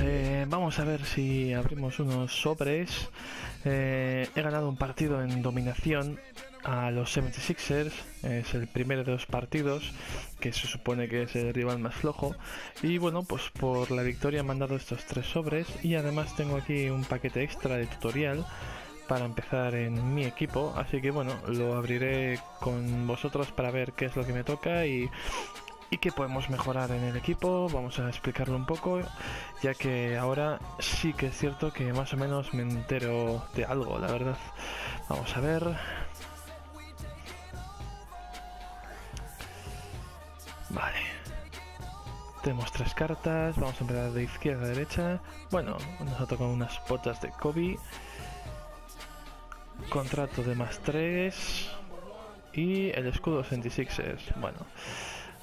eh, vamos a ver si abrimos unos sobres. Eh, he ganado un partido en dominación a los 76ers. Es el primero de los partidos, que se supone que es el rival más flojo. Y bueno, pues por la victoria me han dado estos tres sobres. Y además tengo aquí un paquete extra de tutorial para empezar en mi equipo. Así que bueno, lo abriré con vosotros para ver qué es lo que me toca y y qué podemos mejorar en el equipo. Vamos a explicarlo un poco, ya que ahora sí que es cierto que más o menos me entero de algo, la verdad. Vamos a ver. Vale. Tenemos tres cartas, vamos a empezar de izquierda a derecha. Bueno, nos ha tocado unas botas de Kobe. Contrato de más 3. Y el escudo 26ers. Bueno,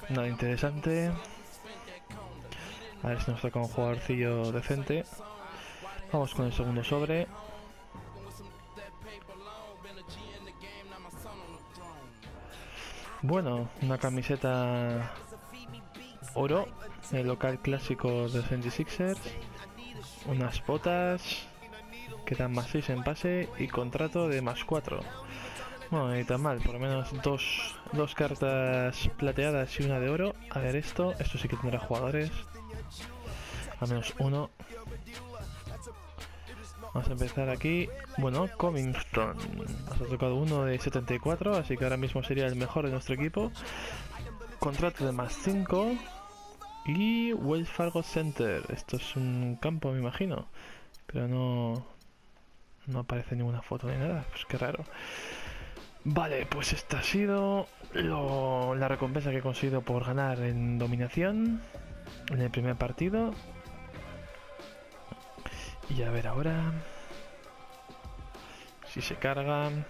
Nada interesante. A ver si nos toca un jugadorcillo decente. Vamos con el segundo sobre. Bueno, una camiseta oro, el local clásico de 76ers. Unas botas que dan más 6 en pase y contrato de más 4. Bueno, ni tan mal, por lo menos dos, dos cartas plateadas y una de oro. A ver esto, esto sí que tendrá jugadores. Al menos uno. Vamos a empezar aquí. Bueno, Covington. Nos ha tocado uno de 74, así que ahora mismo sería el mejor de nuestro equipo. Contrato de más 5. Y Wells Fargo Center. Esto es un campo, me imagino. Pero no... No aparece ninguna foto ni nada. Pues qué raro. Vale, pues esta ha sido la recompensa que he conseguido por ganar en dominación en el primer partido. Y a ver ahora si se cargan.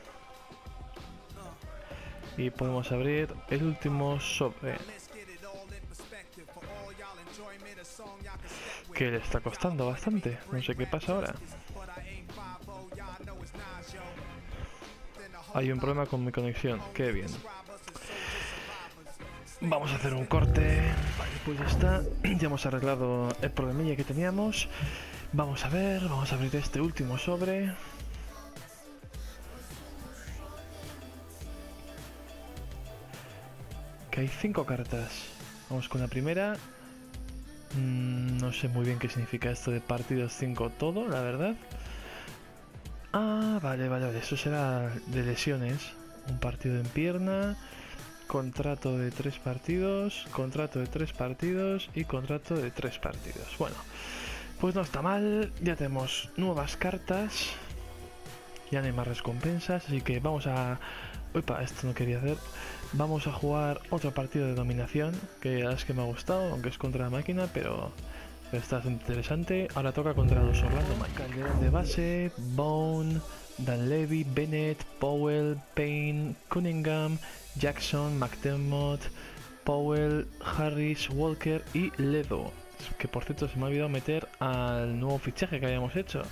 Y podemos abrir el último sobre. Que le está costando bastante. No sé qué pasa ahora. Hay un problema con mi conexión. Qué bien. Vamos a hacer un corte. Vale, pues ya está. Ya hemos arreglado el problemilla que teníamos. Vamos a ver, vamos a abrir este último sobre. Que hay cinco cartas. Vamos con la primera. Mm, no sé muy bien qué significa esto de partidos 5 todo, la verdad. Ah, vale, vale, vale. Eso será de lesiones. Un partido en pierna, contrato de tres partidos, contrato de tres partidos y contrato de tres partidos. Bueno, pues no está mal. Ya tenemos nuevas cartas. Ya no hay más recompensas, así que vamos a... Upa, esto no quería hacer. Vamos a jugar otro partido de dominación, que es que me ha gustado, aunque es contra la máquina, pero Está interesante. Ahora toca contra los Orlando Calderón de base, Bone, Dan Levy, Bennett, Powell, Payne, Cunningham, Jackson, McDermott, Powell, Harris, Walker y Ledo. Que por cierto se me ha olvidado meter al nuevo fichaje que habíamos hecho.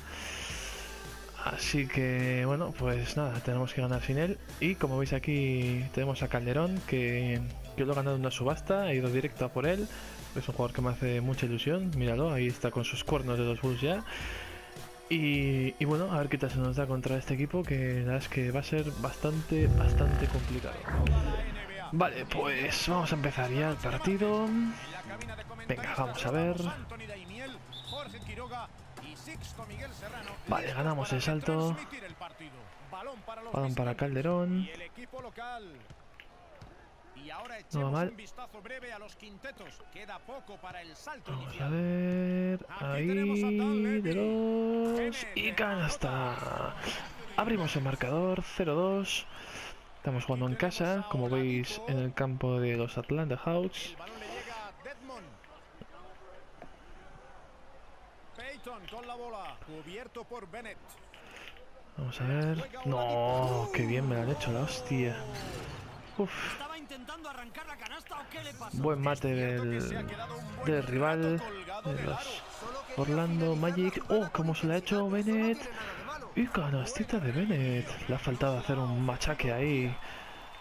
Así que bueno, pues nada, tenemos que ganar sin él. Y como veis aquí tenemos a Calderón que yo lo he ganado en una subasta, he ido directo a por él. Es un jugador que me hace mucha ilusión. Míralo, ahí está con sus cuernos de los Bulls ya. Y, bueno, a ver qué tal se nos da contra este equipo, que la verdad es que va a ser bastante, bastante complicado. Vale, pues vamos a empezar ya el partido. Venga, vamos a ver. Vale, ganamos el salto. Balón para Calderón. Y ahora echemos no un vistazo breve a los quintetos. Queda poco para el salto Vamos inicial. a ver. Ahí de dos. Y canasta. Abrimos el marcador 0-2. Estamos jugando en casa, como veis en el campo de los Atlanta Hawks. con la bola, cubierto por Bennett. Vamos a ver. No, qué bien me lo han hecho la hostia. Uf. Buen mate del, del rival de los Orlando Magic. Oh, cómo se le ha hecho Bennett. Y canastita de Bennett. Le ha faltado hacer un machaque ahí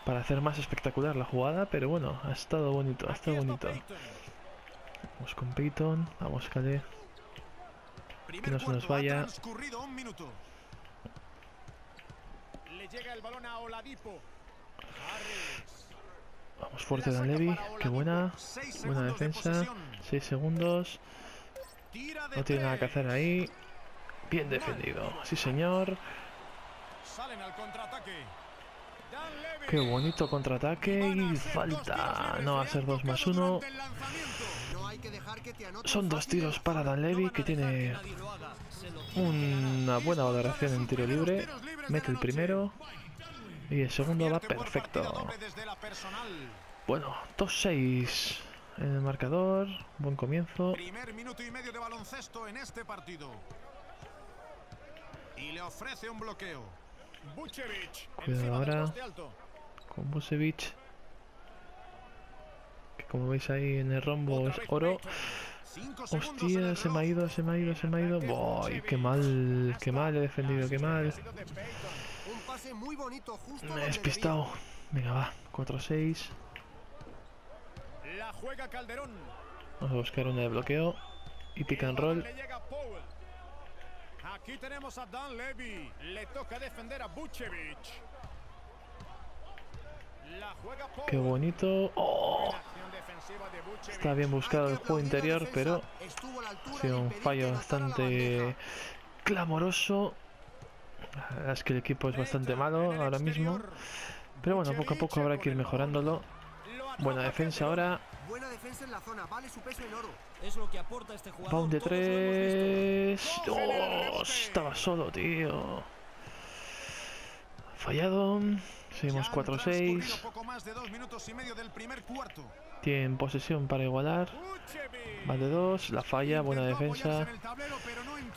para hacer más espectacular la jugada, pero bueno, ha estado bonito, ha estado bonito. Vamos con Peyton, vamos Cale. que no se nos vaya. Vamos fuerte Dan Levy, qué buena, buena defensa, 6 segundos, no tiene nada que hacer ahí, bien defendido, sí señor, qué bonito contraataque y falta, no va a ser 2 más 1, son dos tiros para Dan Levy que tiene una buena valoración en tiro libre, mete el primero, y el segundo va perfecto. Bueno, 2-6 en el marcador. Buen comienzo. Primer minuto y medio de baloncesto en este partido. Y le ofrece un bloqueo. Cuidado ahora con Bucevic. Que como veis ahí en el rombo es oro. Hostia, se me ha ido, se me ha ido, se me ha ido. Boy, qué mal, qué mal he defendido, qué mal. Me he despistado. Venga, va. 4-6. La juega Calderón. Vamos a buscar una de bloqueo. Y pick and roll. Aquí tenemos a Dan Levy. Le toca defender a Bucevic. La juega Qué bonito. Oh. Está bien buscado el juego interior, pero ha sido un fallo bastante clamoroso. Es que el equipo es bastante malo ahora mismo. Pero bueno, poco a poco habrá que ir mejorándolo. Buena defensa ahora. Buena defensa en la zona, vale su peso en oro. Es lo que aporta este jugador. Pound de tres. ¡Oh! Estaba solo, tío. Fallado. Seguimos 4-6. Tienen posesión para igualar. Va de 2. La falla. Buena defensa.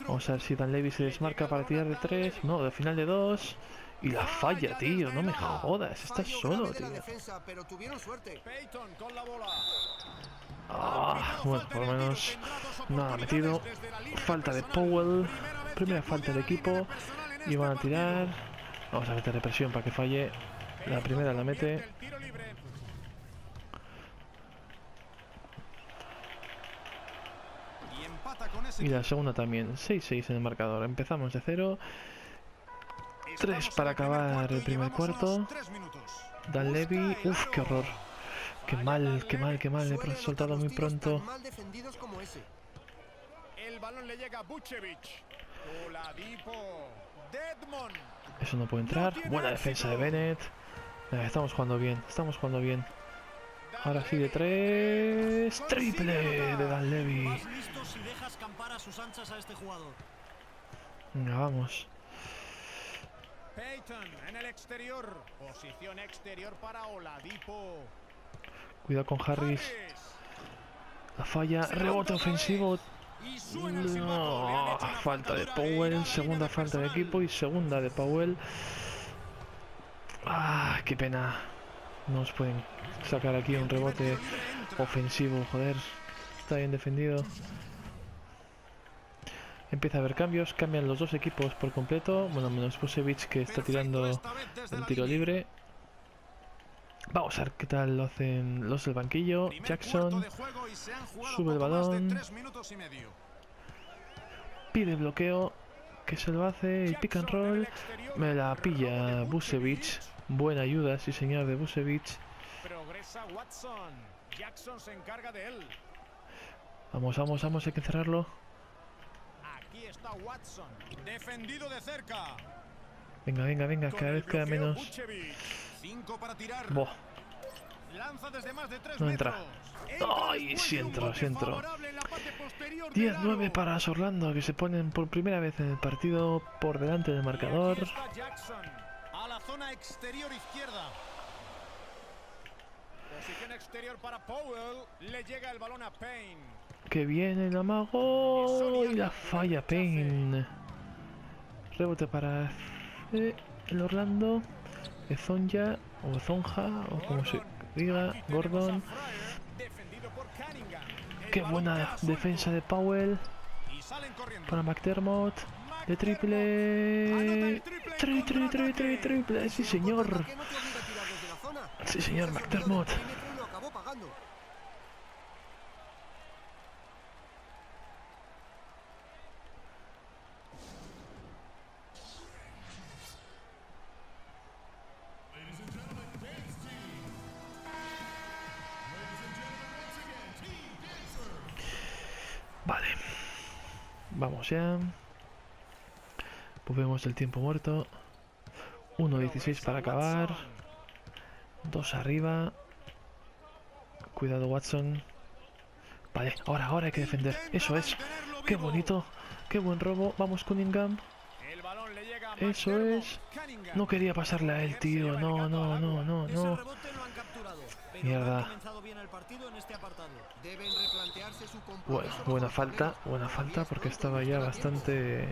Vamos a ver si Dan Levy se desmarca para tirar de 3. No, de final de 2. Y la falla, tío. No me jodas. Estás solo, tío. Ah, bueno, por lo menos nada metido. Falta de Powell. Primera falta de equipo. Y van a tirar. Vamos a meterle presión para que falle. La primera la mete. Y la segunda también. 6-6 en el marcador. Empezamos de cero. 3 para acabar el primer cuarto. Dan Levy. Uf, qué horror. Qué mal, qué mal, qué mal. He soltado muy pronto. El balón le llega a Eso no puede entrar. Buena defensa de Bennett. Estamos jugando bien, estamos jugando bien. Ahora sí de tres. Triple de Dan Levy. Venga, vamos. en el exterior. Posición exterior para Oladipo. Cuidado con Harris. La falla. Rebote ofensivo. No, falta de Powell. Segunda falta de equipo y segunda de Powell. Ah, qué pena. No nos pueden sacar aquí un rebote ofensivo, joder. Está bien defendido. Empieza a haber cambios, cambian los dos equipos por completo. Bueno, menos Pusevich que está tirando el tiro libre. Vamos a ver qué tal lo hacen los del banquillo. Jackson sube el balón. Pide bloqueo. Que se lo hace. El pick and roll. Me la pilla Busevich. Buena ayuda, sí señor, de Busevich. Progresa Watson. Jackson se encarga de él. Vamos, vamos, vamos, hay que cerrarlo. Aquí está Watson. Defendido de cerca. Venga, venga, venga, cada vez queda menos. Cinco para tirar. Boh. Lanza desde más de 3 no entra. Ay, sí entro, sí entro. 10-9 para Orlando, que se ponen por primera vez en el partido por delante del marcador. A la zona exterior izquierda. Posición exterior para Powell. Le llega el balón a Payne. Que viene el amago y la falla Payne. Rebote para el Orlando. Ezonja o Zonja o como se diga. Gordon. Qué buena defensa de Powell. Para McDermott. De triple. Tri, tri, tri, tri, triple. Sí, señor. Sí, señor McDermott. Vamos ya. Movemos el tiempo muerto. 1.16 para acabar. Dos arriba. Cuidado Watson. Vale, ahora, ahora hay que defender. Eso es. Qué bonito. Qué buen robo. Vamos Cunningham. Eso es. No quería pasarle a él, tío. No, no, no, no, no. rebote lo han capturado. Pero Mierda. este Bueno, buena falta, buena falta porque estaba ya bastante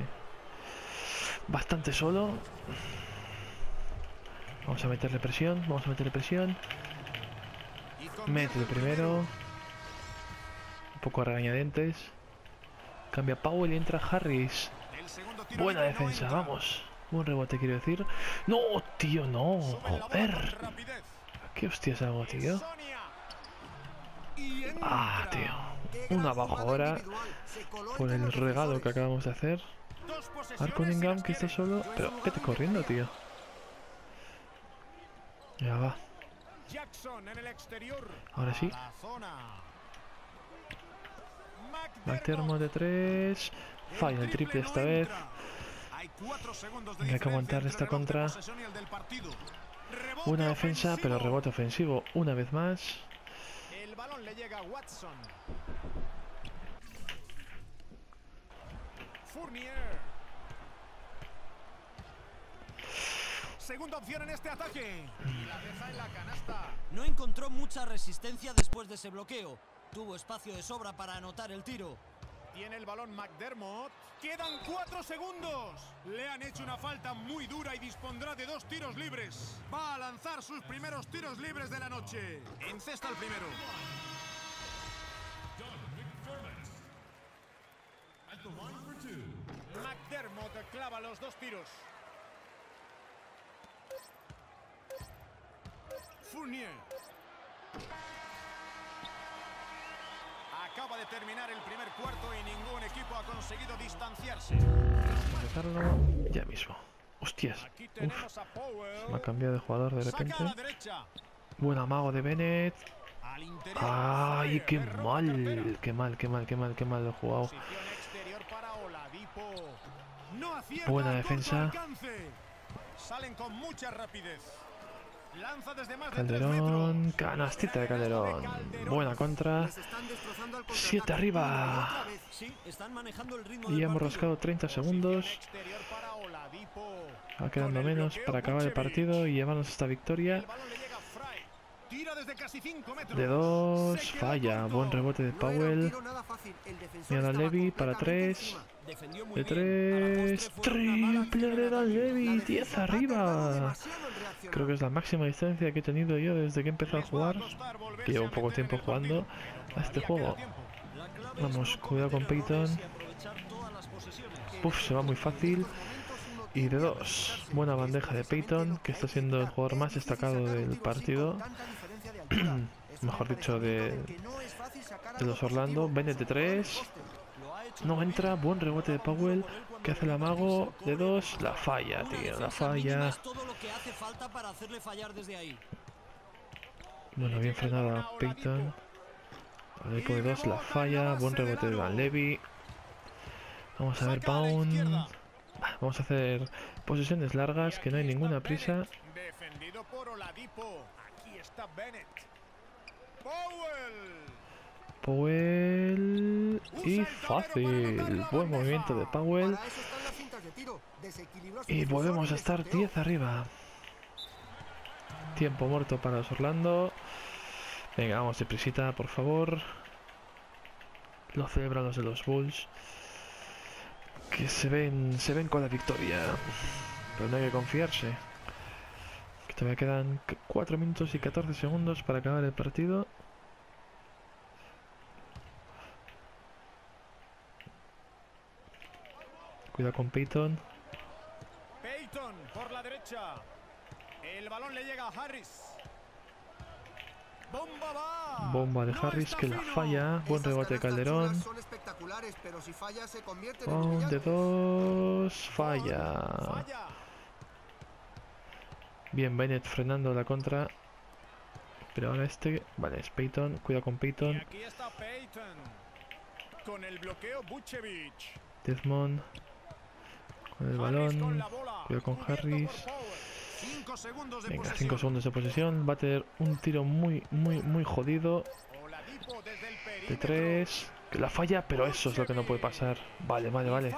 bastante solo. Vamos a meterle presión, vamos a meterle presión. Mete el primero. Un poco a regañadientes. Cambia Powell y entra Harris. Buena defensa, vamos. Buen rebote quiero decir. No, tío, no. Joder. ¿Qué hostias hago, tío? Ah, tío. Qué Un gran abajo ahora por el regalo que acabamos de hacer. Las que está solo. Pero vete corriendo, tío. Ya va. Ahora sí. McDermott de 3. Falla el triple esta vez. Hay que aguantar esta contra. Una defensa, pero rebote ofensivo una vez más. El balón le llega a Watson. Fournier. Segunda opción en este ataque. Y la deja en la canasta. No encontró mucha resistencia después de ese bloqueo. Tuvo espacio de sobra para anotar el tiro. Tiene el balón McDermott. Quedan cuatro segundos. Le han hecho una falta muy dura y dispondrá de dos tiros libres. Va a lanzar sus primeros tiros libres de la noche. Encesta el primero. McDermott clava los dos tiros. Fournier. Acaba de terminar el primer cuarto y ningún equipo ha conseguido distanciarse. Empezarlo ya mismo. Hostias. Uf, Powell. me ha cambiado de jugador de repente. Buen amago de Bennett. Ay, qué mal. Qué mal, qué mal, qué mal, qué mal lo he jugado. Buena defensa. Salen con mucha rapidez. Calderón. Canastita de Calderón. Buena contra. Siete arriba. Y hemos rascado 30 Posición segundos. Va quedando menos para acabar el partido y llevarnos esta victoria. El balón le llega a Fry. Tira desde casi 5 metros. De dos, Se quedó falla. corto. Buen rebote de Powell. Mira, Levy para completamente tres. encima. Defendió muy De bien. A la 3. postre fue una mala Triple de Dan Levy. defensa 10 ha tardado arriba. Creo que es la máxima distancia que he tenido yo desde que he empezado a jugar. Que llevo poco tiempo jugando a este juego. Vamos, cuidado con Peyton. Uf, se va muy fácil. Y de dos, buena bandeja de Peyton, que está siendo el jugador más destacado del partido. Mejor dicho, de, de los Orlando. Bennett de 3. No entra. Buen rebote de Powell. Que hace el amago de 2. La falla, tío. La falla. es todo lo que hace falta para hacerle fallar desde ahí. Bueno, bien frenada Peyton. Oladipo de 2. La falla. Buen rebote de Van Levy. Vamos a ver Pound. izquierda. Vamos a hacer posesiones largas, que no hay ninguna prisa. Defendido por Oladipo. Aquí está Bennett. Powell. Powell y fácil. Buen movimiento de Powell. Y defensor volvemos a estar desateó. 10 arriba. Tiempo muerto para los Orlando. Venga, vamos de prisita, por favor. Lo celebran los de los Bulls. Que se ven, se ven con la victoria. Pero no hay que confiarse. Que todavía quedan 4 minutos y 14 segundos para acabar el partido. Cuidado con Peyton. Peyton por la derecha. El balón le llega a Harris. Bomba va. Bomba de No Harris que la falla. Buen rebote de Calderón. Son espectaculares, pero si falla se convierten en Pound de dos. Falla. Falla. Bien, Bennett frenando la contra. Pero ahora este. Vale, es Peyton. Cuidado con Y Peyton. aquí está Peyton. Con el bloqueo Bucevic. Desmond. Con el balón. Cuidado con Harris. Venga, posesión. 5 segundos de posesión. Va a tener un tiro muy, muy, muy jodido. De perímetro. 3. Que la falla, pero eso es lo que no puede pasar. Vale, vale, vale.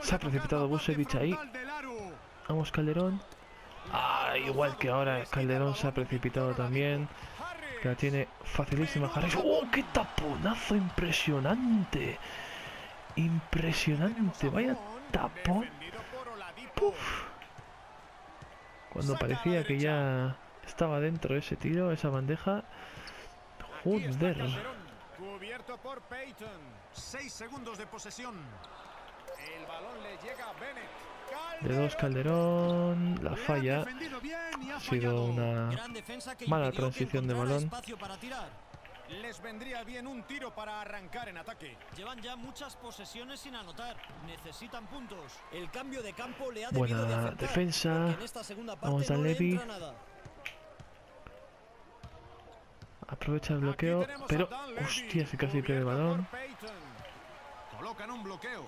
Se ha precipitado Busevich ahí. Vamos, Calderón. Ah, igual que ahora, Calderón se ha precipitado también. Que la tiene facilísima Harris. ¡Oh, qué taponazo impresionante! Impresionante, vaya tapón. Puf. Cuando parecía que ya estaba dentro ese tiro, esa bandeja. Joder. Cubierto por Peyton. Seis segundos de posesión. El balón le llega a Bennett. De dos Calderón. La falla. ha Ha sido una mala transición de balón. espacio para tirar. Les vendría bien un tiro para arrancar en ataque. Llevan ya muchas posesiones sin anotar. Necesitan puntos. El cambio de campo le ha Buena debido de afectar, defensa. porque en esta segunda parte Vamos a no le Levy. entra nada. Aprovecha el bloqueo. Pero, hostia, si casi pierde el balón. Colocan un bloqueo.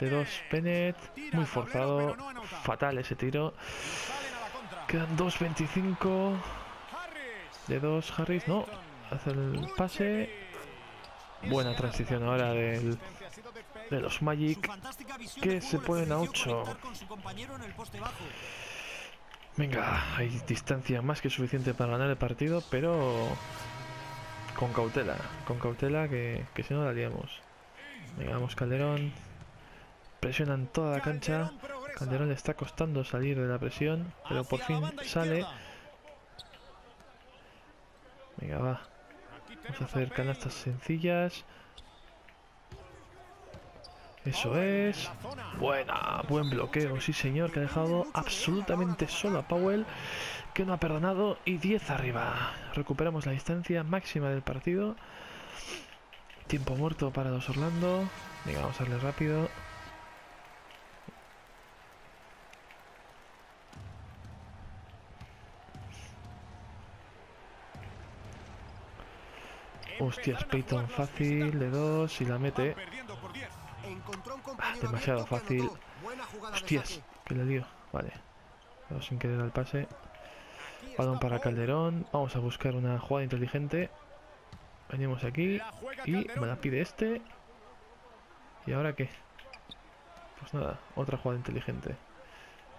De dos Bennett. Muy forzado. no. Fatal ese tiro. Quedan 2.25. Harris. De dos Harris. No. Hace el pase. Buena transición ahora del, de los Magic. que se ponen a permitió ocho. conectar con su compañero en el poste bajo. Venga, hay distancia más que suficiente para ganar el partido, pero con cautela. Con cautela que, que si no la liamos. Venga, vamos Calderón. Presionan toda la cancha. Calderón le está costando salir de la presión, pero por fin sale. Venga, va. Vamos a hacer canastas sencillas. Eso es. Buena, buen bloqueo, sí señor, que ha dejado absolutamente solo a Powell, que no ha perdonado, y 10 arriba. Recuperamos la distancia máxima del partido. Tiempo muerto para los Orlando. Venga, vamos a darle rápido. Hostias, Peyton fácil, de dos, y la mete. perdiendo por 10. Encontró un compañero Ah, demasiado fácil. Hostias, que le lío. Vale. Vamos sin querer al pase. Balón para. Calderón. Vamos a buscar una jugada inteligente. Venimos aquí. Y me la pide este. ¿Y ahora qué? Pues nada, otra jugada inteligente.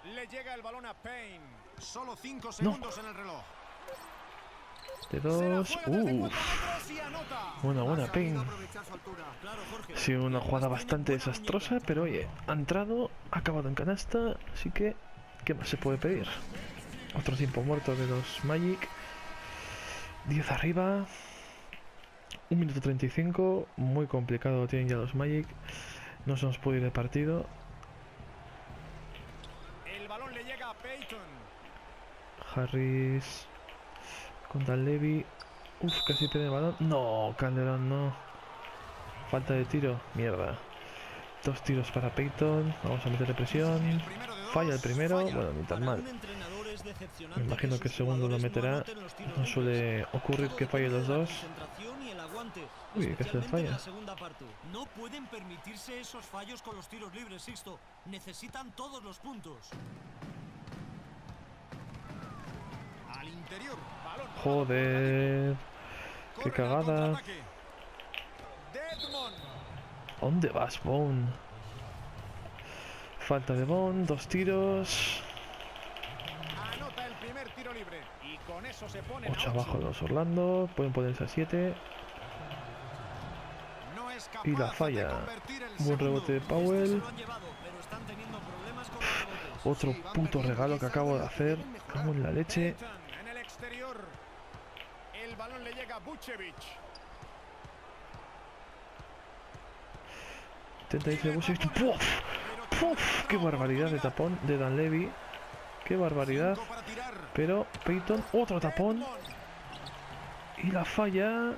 Le llega el balón a Payne. Solo 5 segundos en el reloj. De la dos. desde Uh, anota. buena, Jorge. Ha sido una jugada bastante desastrosa, pero oye, ha entrado, ha acabado en canasta, así que, ¿qué más se puede pedir? Otro tiempo muerto de los Magic. 10 arriba. 1 minuto 35. Muy complicado tienen ya los Magic. No se nos puede ir el partido. El balón le llega a Peyton. Harris. Con Dan Levy. Uf, casi pierde el balón. No, Calderón, no. Falta de tiro. Mierda. Dos tiros para Peyton. Vamos a meterle presión. Falla el primero. Bueno, ni tan mal. Me imagino que el segundo lo meterá. No suele ocurrir que falle los dos. Uy, especialmente en falla. No pueden permitirse esos fallos con los tiros libres, Sixto. Necesitan todos los puntos. Joder. Qué cagada. contraataque. Dedmon. ¿A dónde vas, Bone? Falta de Bone. Dos tiros. 8 abajo los Orlando. Pueden ponerse a 7. No es capaz Y la falla. Buen rebote de Este Powell. rebotes. Otro puto regalo que acabo de hacer. Cago en la leche. El exterior. El balón le llega a Bucevic. Intenta irse Vucevic. ¡Puf! ¡Puf! ¡Qué barbaridad de tapón de Dan Levy! ¡Qué barbaridad! Pero Peyton, otro tapón. Y la falla.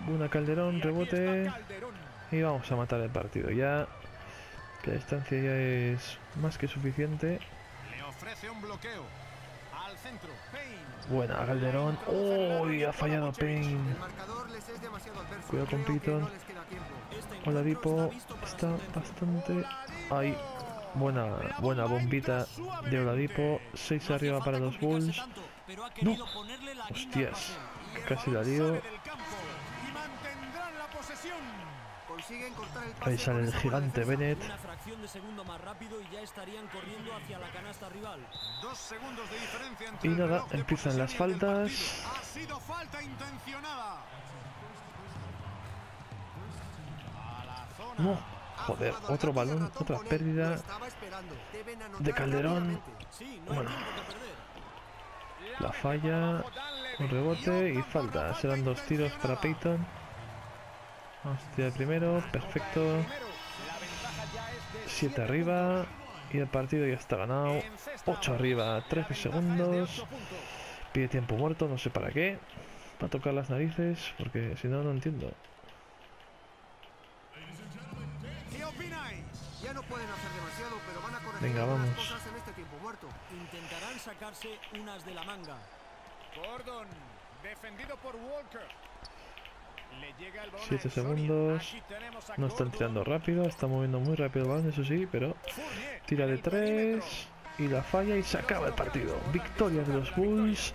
Buena Calderón, rebote. Y vamos a matar el partido ya. Que la distancia ya es más que suficiente. Le ofrece un bloqueo. Buena, Calderón. ¡Uy! ha fallado Payne. Cuidado con Piton. no. Este visto para está bastante... Ahí. Buena, buena bombita de Oladipo. 6 No hacía arriba para los Bulls. al Hostias. Casi la balón lío. sale del campo y mantendrán la posesión. Consiguen cortar el pase Ahí sale el gigante defensa. Bennett. Una fracción de segundo más rápido y ya estarían corriendo hacia la canasta rival. Dos segundos de diferencia entre Y el nada, empiezan las faltas. partido. Ha sido falta intencionada. A la zona. No, joder, otro balón, otra pérdida. De Calderón. Bueno. La falla, un rebote y falta. Serán dos tiros para Peyton. Vamos a tirar primero, perfecto. 7 arriba y el partido ya está ganado. 8 arriba, 13 segundos. Pide tiempo muerto, no sé para qué. Para tocar las narices, porque si no, no entiendo. ¿Qué opináis? Ya no pueden hacer demasiado, pero van a corregir Venga, algunas vamos. cosas en este tiempo muerto. Intentarán sacarse unas de la manga. Gordon, defendido por Walker. Le llega el balón a Siete Sonia. segundos. No están tirando rápido, está moviendo muy rápido el balón, eso sí, pero tira de el perímetro. 3 y la falla y se acaba el partido. Victoria de los Bulls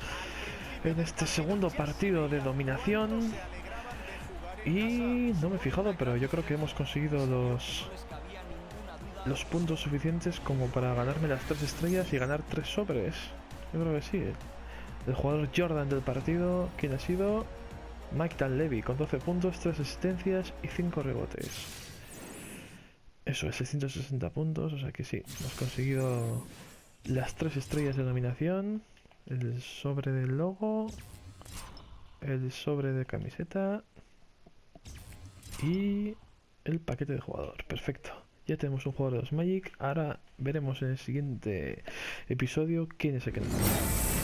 en este segundo partido de dominación. Y no me he fijado, pero yo creo que hemos conseguido los, los puntos suficientes como para ganarme las tres estrellas y ganar tres sobres. Yo creo que sí. El jugador Jordan del partido, ¿quién ha sido? Mike Levy con 12 puntos, 3 asistencias y 5 rebotes. Eso es 660 puntos, o sea que sí, hemos conseguido las tres estrellas de nominación, el sobre del logo, el sobre de camiseta y el paquete de jugador. Perfecto. Ya tenemos un jugador de los Magic. Ahora veremos en el siguiente episodio quién es el que nos.